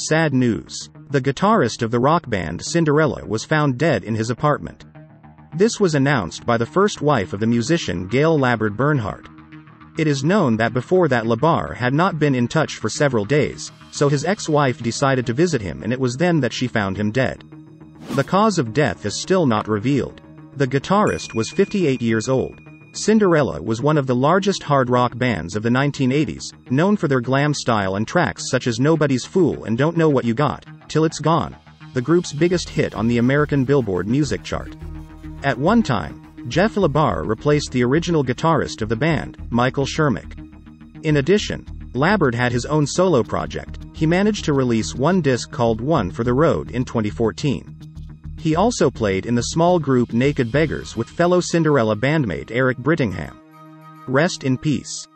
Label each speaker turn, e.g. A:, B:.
A: Sad news. The guitarist of the rock band Cinderella was found dead in his apartment. This was announced by the first wife of the musician Gail LaBar Bernhardt. It is known that before that LaBar had not been in touch for several days, so his ex-wife decided to visit him and it was then that she found him dead. The cause of death is still not revealed. The guitarist was 58 years old. Cinderella was one of the largest hard rock bands of the 1980s, known for their glam style and tracks such as Nobody's Fool and Don't Know What You Got, Till It's Gone, the group's biggest hit on the American Billboard music chart. At one time, Jeff LaBar replaced the original guitarist of the band, Michael Schermick. In addition, LaBar had his own solo project. He managed to release one disc called One for the Road in 2014. He also played in the small group Naked Beggars with fellow Cinderella bandmate Eric Brittingham. Rest in peace.